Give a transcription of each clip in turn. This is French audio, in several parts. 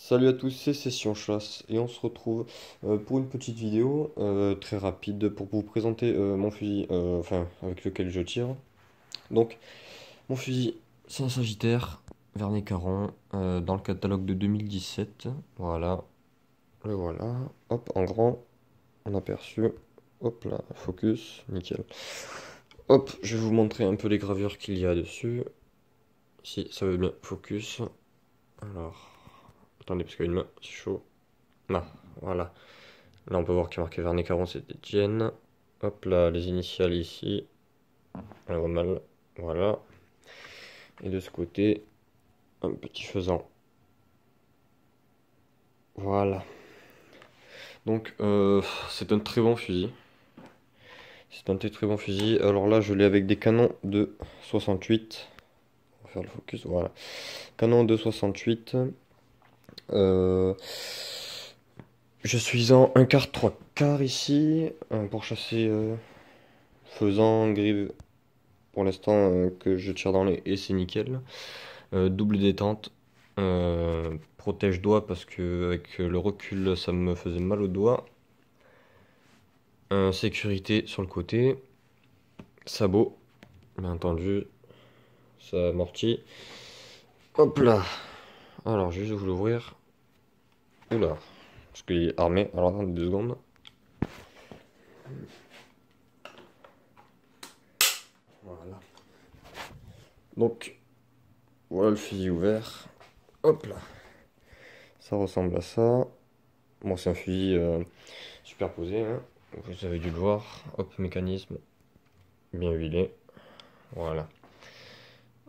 Salut à tous, c'est Session Chasse et on se retrouve euh, pour une petite vidéo euh, très rapide pour vous présenter euh, mon fusil avec lequel je tire. Donc, mon fusil, c'est un Sagittaire Vernet Caron dans le catalogue de 2017. Voilà, le voilà. Hop, en grand, en aperçu. Hop là, focus, nickel. Hop, je vais vous montrer un peu les gravures qu'il y a dessus. Si ça veut bien, focus. Alors. Attendez, parce qu'une main, c'est chaud. Là, voilà. Là, on peut voir qu'il y a marqué Vernet Caron, c'est Etienne. Hop là, les initiales ici. On mal. Voilà. Et de ce côté, un petit faisant. Voilà. Donc, euh, c'est un très bon fusil. C'est un très très bon fusil. Alors là, je l'ai avec des canons de 68. On va faire le focus, voilà. Canon de 68. Euh, je suis en un quart, trois quarts ici pour chasser euh, faisant grive pour l'instant euh, que je tire dans les et c'est nickel. double détente, protège doigt parce que avec le recul ça me faisait mal au doigt. sécurité sur le côté, sabot, bien entendu, ça amortit. Hop là. Alors, je vais juste vous l'ouvrir. Oula, parce qu'il est armé. Alors attendez deux secondes. Voilà. Donc, voilà le fusil ouvert. Hop là. Ça ressemble à ça. Bon, c'est un fusil euh, superposé. Hein. Vous avez dû le voir. Hop, mécanisme. Bien huilé. Voilà.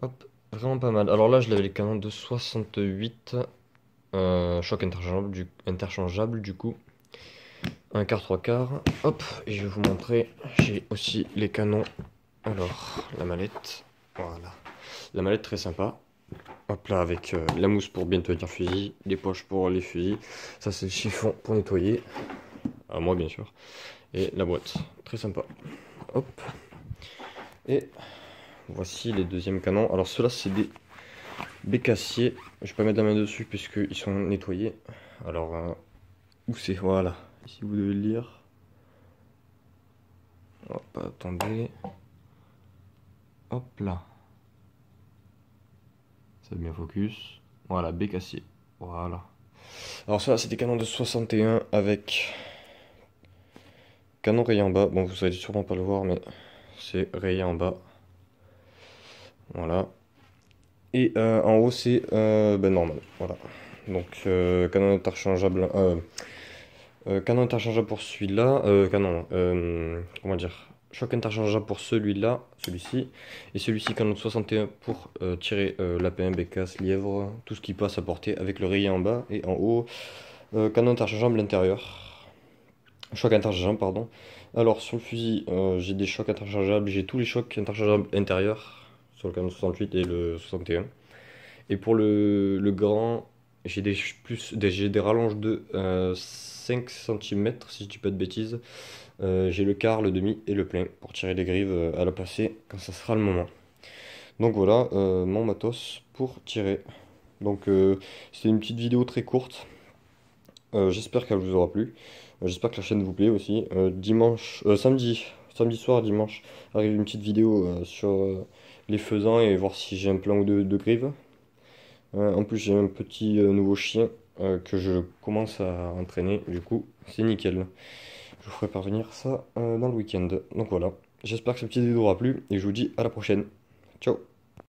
Hop, vraiment pas mal. Alors là, je l'avais le canon de 68 un choc interchangeable du, interchangeable du coup. Un quart, trois quarts. Hop, et je vais vous montrer. J'ai aussi les canons. Alors, la mallette. Voilà. La mallette très sympa. Hop là, avec euh, la mousse pour bien tenir fusil, les poches pour les fusils. Ça, c'est le chiffon pour nettoyer. À moi, bien sûr. Et la boîte. Très sympa. Hop. Et voici les deuxièmes canons. Alors, ceux-là, c'est des Bécassier. Je vais pas mettre la main dessus puisqu'ils sont nettoyés. Alors, euh, où c'est? Voilà. Ici, vous devez le lire. Hop, attendez. Hop là. Ça bien focus. Voilà, Bécassier. Voilà. Alors ça, c'est des canons de 61 avec canon rayé en bas. Bon, vous allez sûrement pas le voir, mais c'est rayé en bas. Voilà. Et euh, en haut, c'est euh, ben, normal. Voilà. Donc, euh, canon interchangeable. canon interchangeable pour celui-là. canon. comment dire Choc interchangeable pour celui-là, celui-ci. Et celui-ci, canon de 61 pour tirer lapin, bécasse, lièvre, tout ce qui passe à portée avec le rayé en bas. Et en haut, canon interchangeable intérieur. Choc interchangeable, pardon. Alors, sur le fusil, j'ai des chocs interchangeables. J'ai tous les chocs interchangeables intérieurs sur le canon 68 et le 61. Et pour le, le grand, j'ai des, plus, des, des rallonges de 5 euh, cm, si je dis pas de bêtises. Euh, j'ai le quart, le demi et le plein pour tirer les grives euh, à la passer quand ça sera le moment. Donc voilà mon matos pour tirer. Donc c'est une petite vidéo très courte. J'espère qu'elle vous aura plu. J'espère que la chaîne vous plaît aussi. dimanche, samedi, samedi soir, dimanche, arrive une petite vidéo sur les faisant et voir si j'ai un plan ou deux de grive. Euh, en plus, j'ai un petit euh, nouveau chien euh, que je commence à entraîner. Du coup, c'est nickel. Je vous ferai parvenir ça dans le week-end. Donc voilà. J'espère que cette petite vidéo aura plu et je vous dis à la prochaine. Ciao